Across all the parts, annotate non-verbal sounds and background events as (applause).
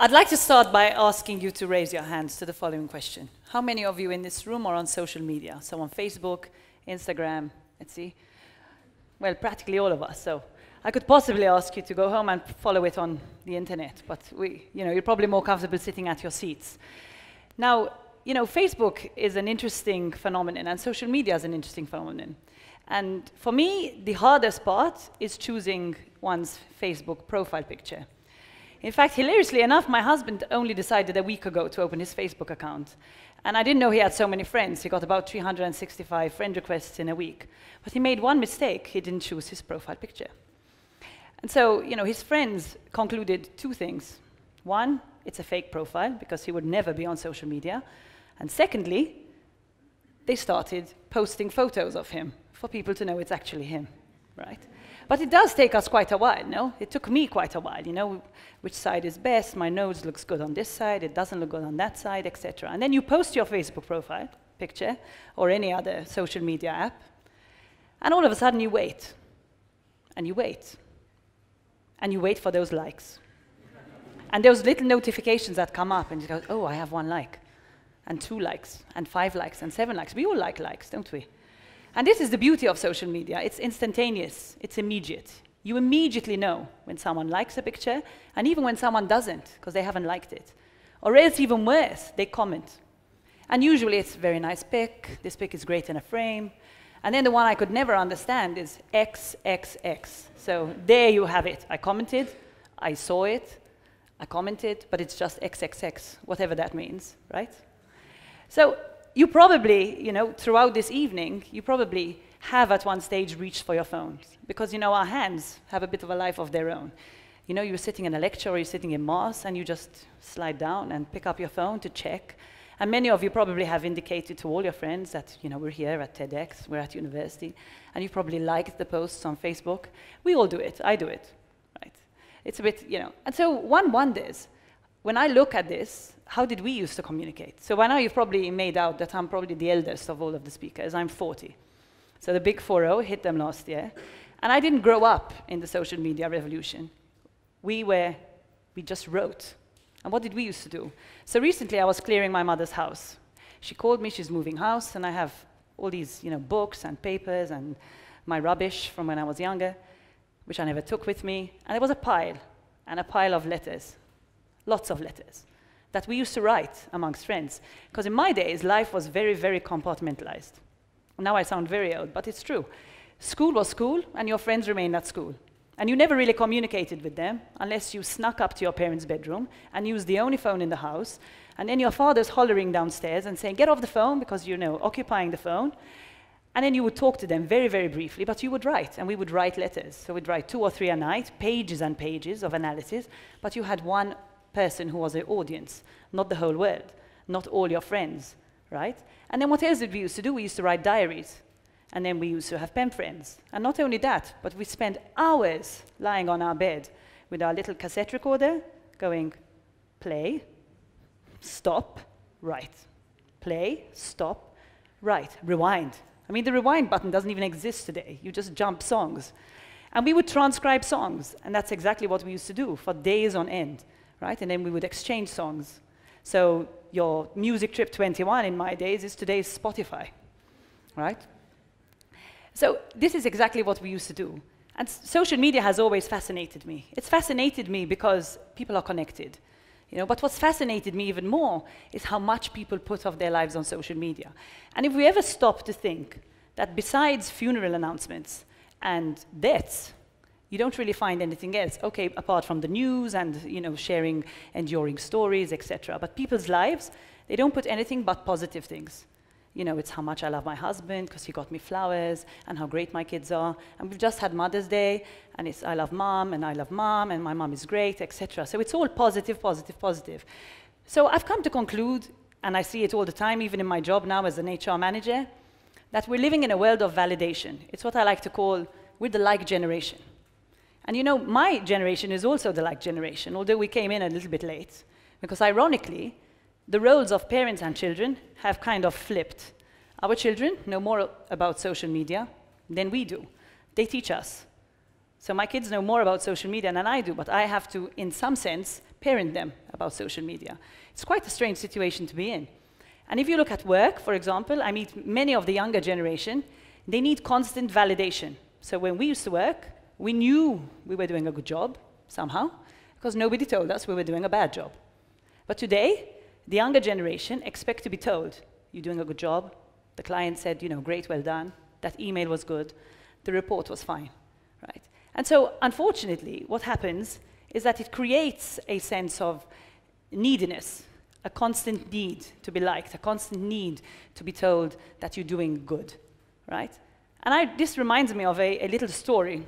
I'd like to start by asking you to raise your hands to the following question. How many of you in this room are on social media? So on Facebook, Instagram, let's see. Well, practically all of us. So I could possibly ask you to go home and follow it on the internet, but we, you know, you're probably more comfortable sitting at your seats. Now, you know, Facebook is an interesting phenomenon, and social media is an interesting phenomenon. And for me, the hardest part is choosing one's Facebook profile picture. In fact, hilariously enough, my husband only decided a week ago to open his Facebook account. And I didn't know he had so many friends. He got about 365 friend requests in a week. But he made one mistake. He didn't choose his profile picture. And so, you know, his friends concluded two things. One, it's a fake profile because he would never be on social media. And secondly, they started posting photos of him for people to know it's actually him, right? But it does take us quite a while, no? It took me quite a while, you know, which side is best, my nose looks good on this side, it doesn't look good on that side, etc. And then you post your Facebook profile picture or any other social media app, and all of a sudden you wait, and you wait, and you wait for those likes. and those little notifications that come up, and you go, oh, I have one like, and two likes, and five likes, and seven likes. We all like likes, don't we? And this is the beauty of social media. It's instantaneous, it's immediate. You immediately know when someone likes a picture, and even when someone doesn't, because they haven't liked it. Or else, even worse, they comment. And usually it's a very nice pic, this pic is great in a frame. And then the one I could never understand is XXX. So there you have it. I commented, I saw it, I commented, but it's just XXX, whatever that means, right? So you probably, you know, throughout this evening, you probably have at one stage reached for your phones because, you know, our hands have a bit of a life of their own. You know, you're sitting in a lecture or you're sitting in mass and you just slide down and pick up your phone to check. And many of you probably have indicated to all your friends that, you know, we're here at TEDx, we're at university, and you probably liked the posts on Facebook. We all do it. I do it, right? It's a bit, you know. And so one wonders, when I look at this, how did we used to communicate? So by now you've probably made out that I'm probably the eldest of all of the speakers. I'm 40. So the big 4-0 hit them last year. And I didn't grow up in the social media revolution. We were, we just wrote. And what did we used to do? So recently I was clearing my mother's house. She called me, she's moving house, and I have all these you know, books and papers and my rubbish from when I was younger, which I never took with me. And there was a pile, and a pile of letters, lots of letters that we used to write amongst friends. Because in my days, life was very, very compartmentalized. Now I sound very old, but it's true. School was school, and your friends remained at school. And you never really communicated with them unless you snuck up to your parents' bedroom and used the only phone in the house. And then your father's hollering downstairs and saying, Get off the phone because you're you know, occupying the phone. And then you would talk to them very, very briefly, but you would write, and we would write letters. So we'd write two or three a night, pages and pages of analysis, but you had one person who was the audience, not the whole world, not all your friends, right? And then what else did we used to do? We used to write diaries. And then we used to have pen friends. And not only that, but we spent hours lying on our bed with our little cassette recorder going, play, stop, write. Play, stop, write, rewind. I mean, the rewind button doesn't even exist today. You just jump songs. And we would transcribe songs, and that's exactly what we used to do for days on end right? And then we would exchange songs. So your Music Trip 21 in my days is today's Spotify, right? So this is exactly what we used to do. And social media has always fascinated me. It's fascinated me because people are connected. You know, but what's fascinated me even more is how much people put of their lives on social media. And if we ever stop to think that besides funeral announcements and deaths, you don't really find anything else, okay, apart from the news and you know, sharing enduring stories, etc. But people's lives, they don't put anything but positive things. You know, it's how much I love my husband because he got me flowers and how great my kids are. And we've just had Mother's Day and it's I love mom and I love mom and my mom is great, etc. So it's all positive, positive, positive. So I've come to conclude, and I see it all the time, even in my job now as an HR manager, that we're living in a world of validation. It's what I like to call, we're the like generation. And you know, my generation is also the like generation, although we came in a little bit late. Because ironically, the roles of parents and children have kind of flipped. Our children know more about social media than we do. They teach us. So my kids know more about social media than I do, but I have to, in some sense, parent them about social media. It's quite a strange situation to be in. And if you look at work, for example, I meet many of the younger generation, they need constant validation. So when we used to work, we knew we were doing a good job, somehow, because nobody told us we were doing a bad job. But today, the younger generation expect to be told, you're doing a good job, the client said, you know, great, well done, that email was good, the report was fine, right? And so, unfortunately, what happens is that it creates a sense of neediness, a constant need to be liked, a constant need to be told that you're doing good, right? And I, this reminds me of a, a little story.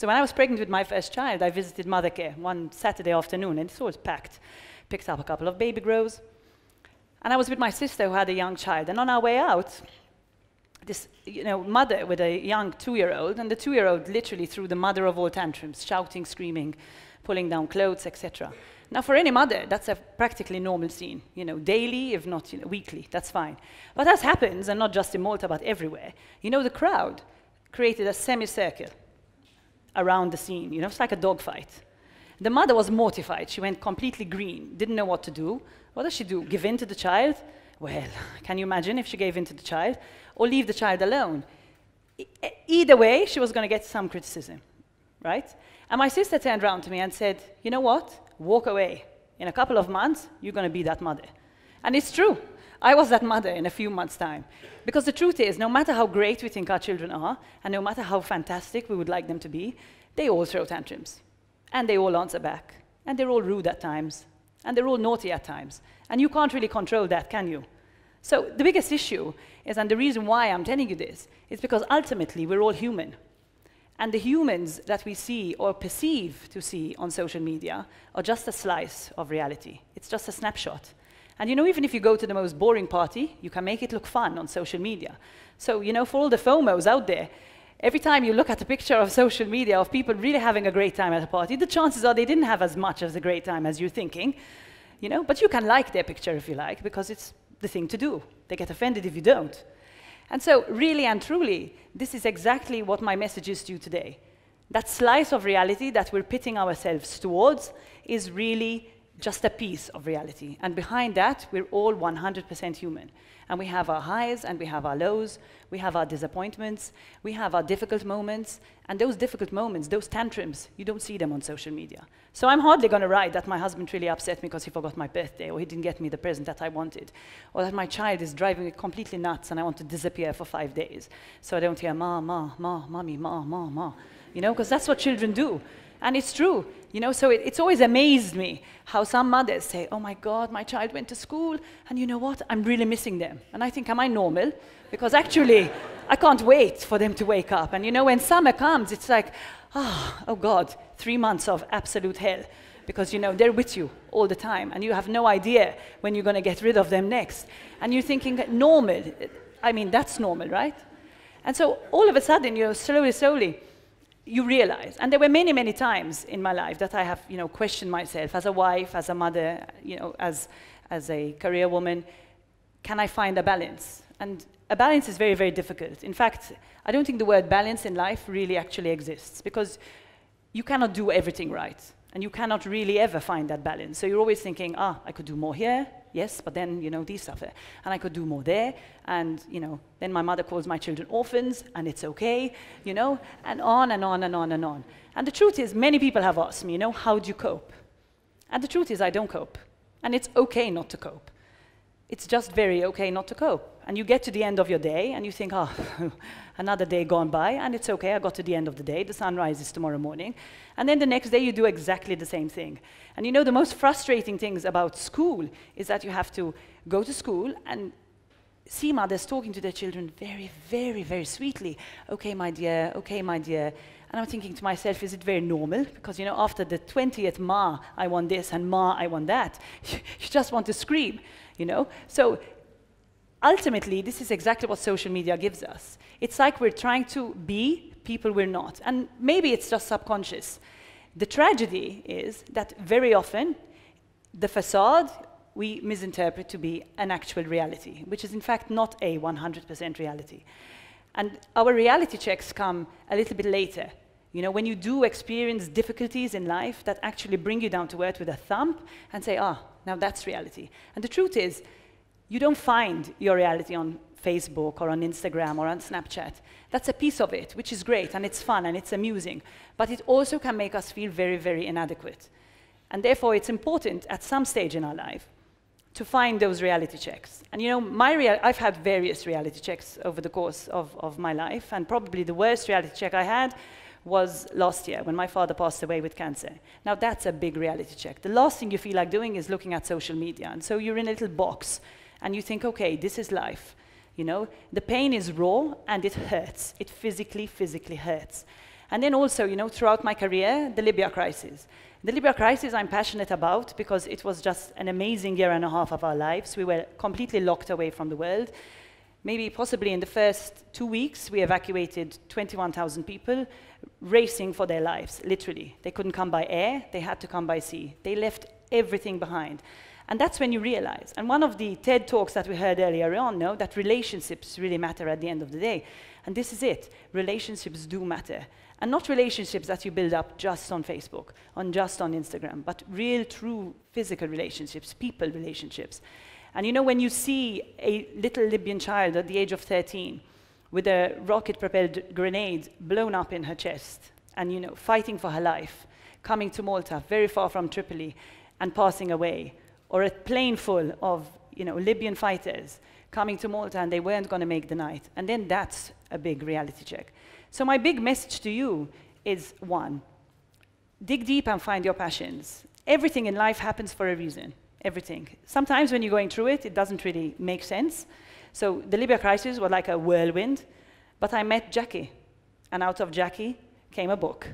So when I was pregnant with my first child, I visited mother Mothercare one Saturday afternoon, and it was packed. Picked up a couple of baby grows, and I was with my sister who had a young child. And on our way out, this you know, mother with a young two-year-old, and the two-year-old literally threw the mother of all tantrums, shouting, screaming, pulling down clothes, etc. Now, for any mother, that's a practically normal scene, you know, daily, if not you know, weekly, that's fine. But as happens, and not just in Malta, but everywhere, you know, the crowd created a semicircle around the scene, you know, it's like a dogfight. The mother was mortified. She went completely green, didn't know what to do. What does she do? Give in to the child? Well, (laughs) can you imagine if she gave in to the child? Or leave the child alone? E either way, she was going to get some criticism, right? And my sister turned around to me and said, You know what? Walk away. In a couple of months, you're going to be that mother. And it's true. I was that mother in a few months' time. Because the truth is, no matter how great we think our children are, and no matter how fantastic we would like them to be, they all throw tantrums. And they all answer back. And they're all rude at times. And they're all naughty at times. And you can't really control that, can you? So the biggest issue is, and the reason why I'm telling you this, is because ultimately we're all human. And the humans that we see or perceive to see on social media are just a slice of reality. It's just a snapshot. And you know, even if you go to the most boring party, you can make it look fun on social media. So, you know, for all the FOMOs out there, every time you look at a picture of social media of people really having a great time at a party, the chances are they didn't have as much of a great time as you're thinking. You know, but you can like their picture if you like, because it's the thing to do. They get offended if you don't. And so, really and truly, this is exactly what my message is to you today. That slice of reality that we're pitting ourselves towards is really just a piece of reality. And behind that, we're all 100% human. And we have our highs and we have our lows, we have our disappointments, we have our difficult moments. And those difficult moments, those tantrums, you don't see them on social media. So I'm hardly going to write that my husband really upset me because he forgot my birthday, or he didn't get me the present that I wanted, or that my child is driving me completely nuts and I want to disappear for five days. So I don't hear ma, ma, ma, mommy, ma, ma, ma. You know, because that's what children do. And it's true, you know, so it, it's always amazed me how some mothers say, oh my God, my child went to school, and you know what, I'm really missing them. And I think, am I normal? Because actually, I can't wait for them to wake up. And you know, when summer comes, it's like, oh, oh God, three months of absolute hell. Because you know, they're with you all the time, and you have no idea when you're going to get rid of them next. And you're thinking, normal, I mean, that's normal, right? And so all of a sudden, you know, slowly, slowly, you realize, and there were many, many times in my life that I have, you know, questioned myself as a wife, as a mother, you know, as, as a career woman, can I find a balance? And a balance is very, very difficult. In fact, I don't think the word balance in life really actually exists because you cannot do everything right. And you cannot really ever find that balance. So you're always thinking, ah, I could do more here, yes, but then, you know, these suffer. And I could do more there, and, you know, then my mother calls my children orphans, and it's okay, you know, and on and on and on and on. And the truth is, many people have asked me, you know, how do you cope? And the truth is, I don't cope. And it's okay not to cope. It's just very okay not to cope. And you get to the end of your day, and you think, oh, (laughs) another day gone by, and it's okay, I got to the end of the day, the sun rises tomorrow morning. And then the next day you do exactly the same thing. And you know, the most frustrating things about school is that you have to go to school and see mothers talking to their children very, very, very sweetly. Okay, my dear, okay, my dear. And I'm thinking to myself, is it very normal? Because, you know, after the 20th ma, I want this, and ma, I want that, (laughs) you just want to scream, you know? So ultimately, this is exactly what social media gives us. It's like we're trying to be people we're not. And maybe it's just subconscious. The tragedy is that very often the facade we misinterpret to be an actual reality, which is in fact not a 100% reality. And our reality checks come a little bit later. You know, when you do experience difficulties in life that actually bring you down to earth with a thump and say, ah, now that's reality. And the truth is, you don't find your reality on Facebook or on Instagram or on Snapchat. That's a piece of it, which is great and it's fun and it's amusing. But it also can make us feel very, very inadequate. And therefore, it's important at some stage in our life to find those reality checks. And you know, my rea- I've had various reality checks over the course of, of my life, and probably the worst reality check I had was last year when my father passed away with cancer. Now, that's a big reality check. The last thing you feel like doing is looking at social media. And so you're in a little box and you think, okay, this is life. You know, the pain is raw and it hurts. It physically, physically hurts. And then also, you know, throughout my career, the Libya crisis. The Libya crisis I'm passionate about because it was just an amazing year and a half of our lives. We were completely locked away from the world. Maybe possibly in the first two weeks, we evacuated 21,000 people racing for their lives, literally. They couldn't come by air, they had to come by sea. They left everything behind. And that's when you realize. And one of the TED talks that we heard earlier on, know that relationships really matter at the end of the day. And this is it. Relationships do matter. And not relationships that you build up just on Facebook, on just on Instagram, but real, true physical relationships, people relationships. And you know, when you see a little Libyan child at the age of 13 with a rocket-propelled grenade blown up in her chest, and you know, fighting for her life, coming to Malta, very far from Tripoli, and passing away, or a plane full of you know, Libyan fighters coming to Malta and they weren't going to make the night. And then that's a big reality check. So my big message to you is one, dig deep and find your passions. Everything in life happens for a reason, everything. Sometimes when you're going through it, it doesn't really make sense. So the Libya crisis was like a whirlwind, but I met Jackie, and out of Jackie came a book.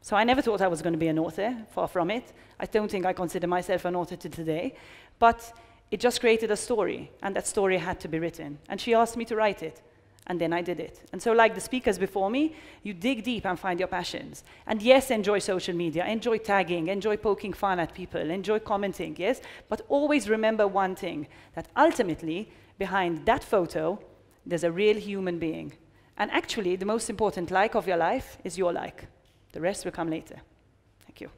So I never thought I was going to be an author, far from it. I don't think I consider myself an author to today. But it just created a story, and that story had to be written. And she asked me to write it, and then I did it. And so, like the speakers before me, you dig deep and find your passions. And yes, enjoy social media, enjoy tagging, enjoy poking fun at people, enjoy commenting, yes? But always remember one thing that ultimately, behind that photo, there's a real human being. And actually, the most important like of your life is your like. The rest will come later. Thank you.